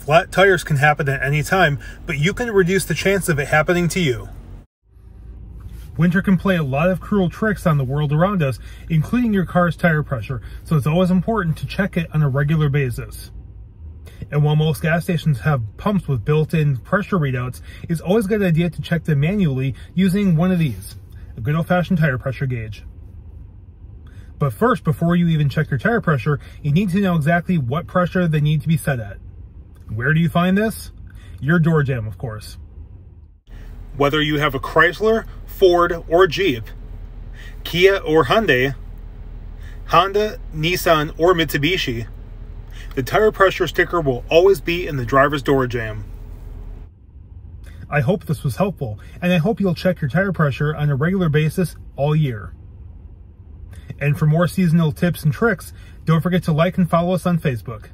Flat tires can happen at any time, but you can reduce the chance of it happening to you. Winter can play a lot of cruel tricks on the world around us, including your car's tire pressure, so it's always important to check it on a regular basis. And while most gas stations have pumps with built-in pressure readouts, it's always a good idea to check them manually using one of these, a good old-fashioned tire pressure gauge. But first, before you even check your tire pressure, you need to know exactly what pressure they need to be set at. Where do you find this? Your door jamb, of course. Whether you have a Chrysler, Ford, or Jeep, Kia or Hyundai, Honda, Nissan, or Mitsubishi, the tire pressure sticker will always be in the driver's door jamb. I hope this was helpful, and I hope you'll check your tire pressure on a regular basis all year. And for more seasonal tips and tricks, don't forget to like and follow us on Facebook.